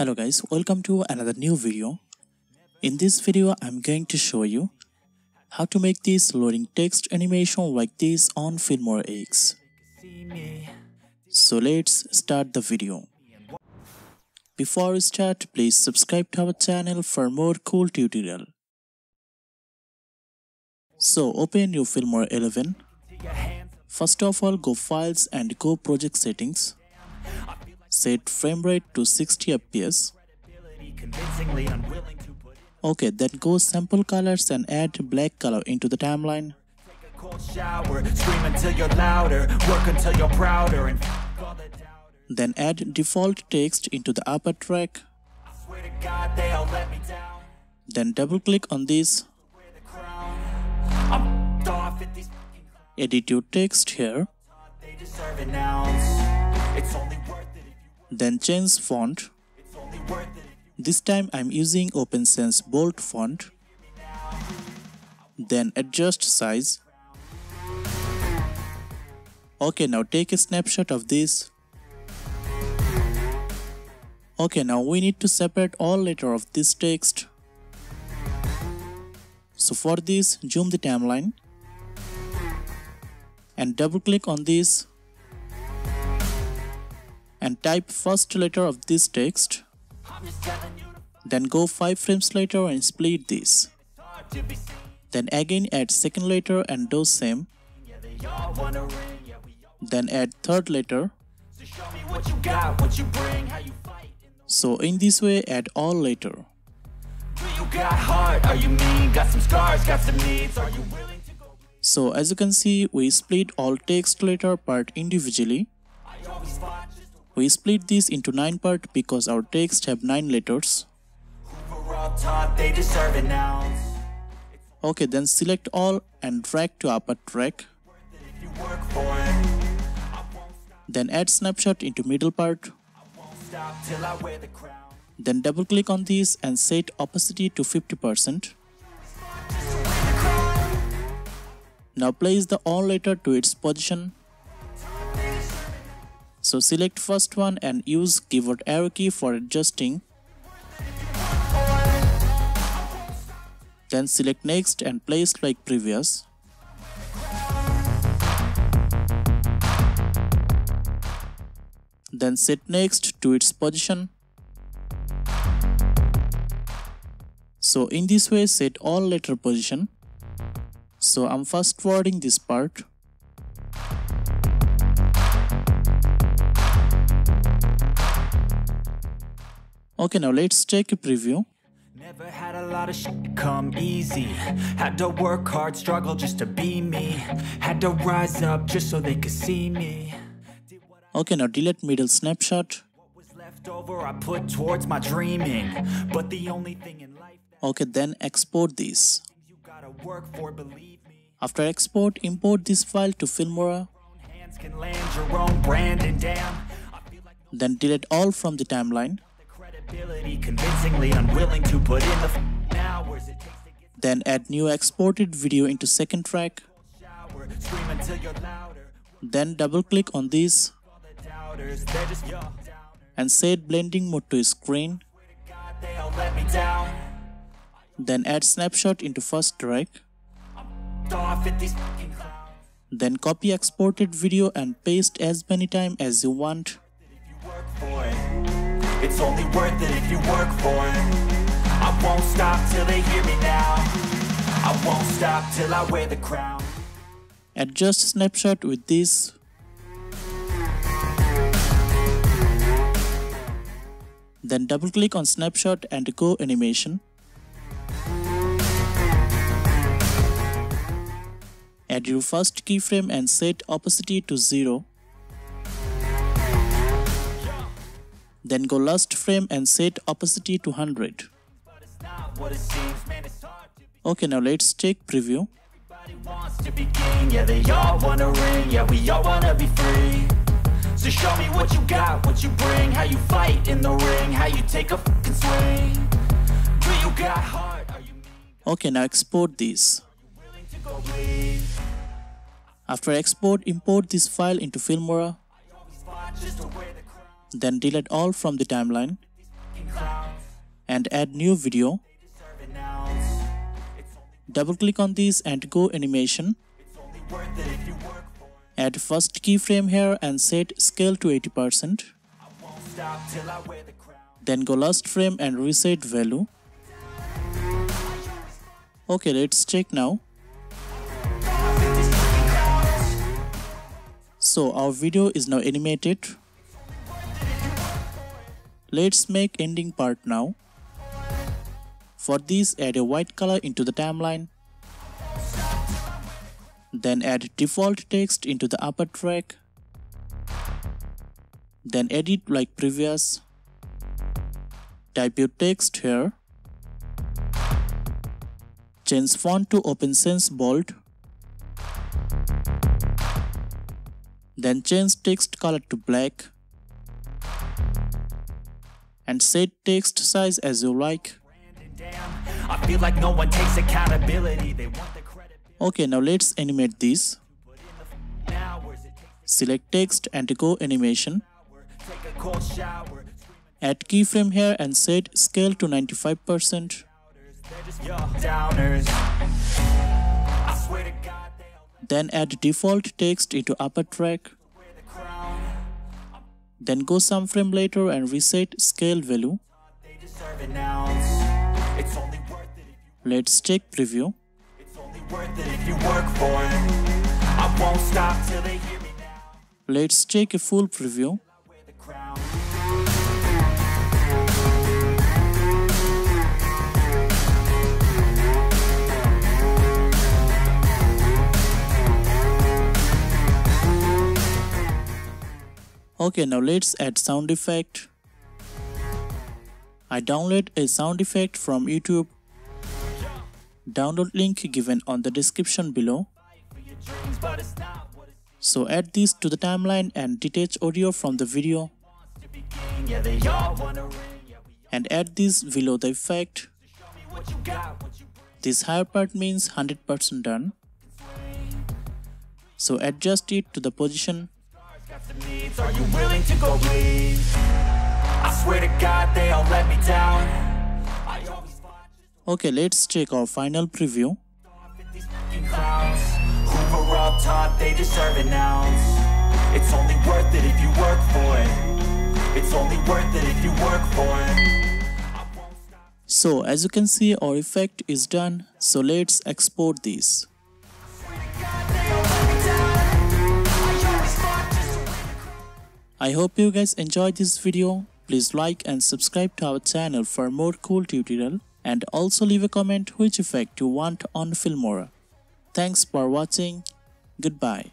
Hello guys, welcome to another new video. In this video, I'm going to show you how to make this loading text animation like this on Filmora X. So let's start the video. Before we start, please subscribe to our channel for more cool tutorial. So open your Filmora 11. First of all, go Files and go Project Settings. Set frame rate to 60 fps. Okay, then go sample colors and add black color into the timeline. Then add default text into the upper track. Then double click on this. Edit your text here. Then change font. This time I'm using Open Sans Bold font. Then adjust size. Okay, now take a snapshot of this. Okay, now we need to separate all letter of this text. So for this, zoom the timeline and double click on this and type first letter of this text. Then go 5 frames later and split this. Then again add second letter and do same. Then add third letter. So in this way add all letter. So as you can see we split all text letter part individually. We split this into 9 parts because our text have 9 letters. Okay, then select all and drag to upper track. Then add snapshot into middle part. Then double click on this and set opacity to 50%. Now place the all letter to its position so select first one and use keyboard arrow key for adjusting. Then select next and place like previous. Then set next to its position. So in this way set all letter position. So I'm fast forwarding this part. Okay, now let's take a preview. Never had a lot of shit come easy. Had to work hard, struggle just to be me. Had to rise up just so they could see me. Okay, now delete middle snapshot. I put towards my dreaming. But the only thing in life Okay, then export this. After export, import this file to Filmora. Then delete all from the timeline Then add new exported video into second track. Then double click on this and set blending mode to screen. Then add snapshot into first track. Then copy exported video and paste as many times as you want. It's only worth it if you work for it. I won't stop till they hear me now. I won't stop till I wear the crown. Adjust snapshot with this. Then double click on snapshot and go animation. Add your first keyframe and set opacity to 0 Then go last frame and set opacity to 100. Okay, now let's take preview. So show me what you got, what you bring How you fight in the ring, how you take a fucking swing Do you got heart, Okay, now export this After export, import this file into Filmora then delete all from the timeline. and add new video. Double click on this and go animation. Add first keyframe here and set scale to 80%. Then go last frame and reset value. Okay, let's check now. So our video is now animated. Let's make ending part now. For this add a white color into the timeline. Then add default text into the upper track. Then edit like previous. Type your text here. Change font to Open Sans Bold. Then change text color to black. And set text size as you like. Okay, now let's animate this. Select text and go animation. Add keyframe here and set scale to 95%. Then add default text into upper track. Then go some frame later and reset scale value. Let's check preview. Let's check a full preview. Okay, now let's add sound effect. I download a sound effect from YouTube. Download link given on the description below. So add this to the timeline and detach audio from the video. And add this below the effect. This higher part means 100% done. So adjust it to the position Are you willing to go bleed? I swear to God they all let me down. Okay, let's check our final preview. Who were all they deserve an ounce. It's only worth it if you work for it. It's only worth it if you work for it. So as you can see our effect is done. So let's export this I hope you guys enjoyed this video. Please like and subscribe to our channel for more cool tutorial and also leave a comment which effect you want on Filmora. Thanks for watching. Goodbye.